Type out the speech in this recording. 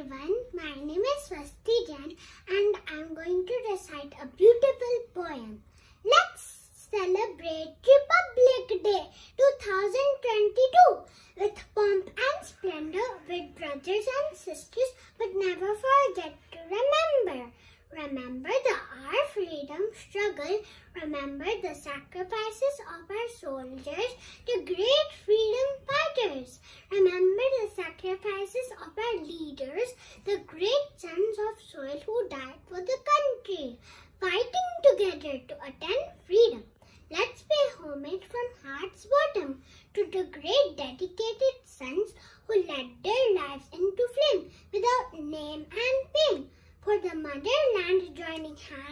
everyone, my name is Swasti Jain and I'm going to recite a beautiful poem. Let's celebrate Republic Day 2022 with pomp and splendor with brothers and sisters but never forget to remember. Remember the our freedom struggle, remember the sacrifices of our soldiers, the great freedom fighters. Remember the sacrifices of our leaders, the great sons of soil who died for the country, fighting together to attain freedom. Let's pay homage from heart's bottom to the great dedicated sons who led their lives into flame without name and fame. For the motherland joining hand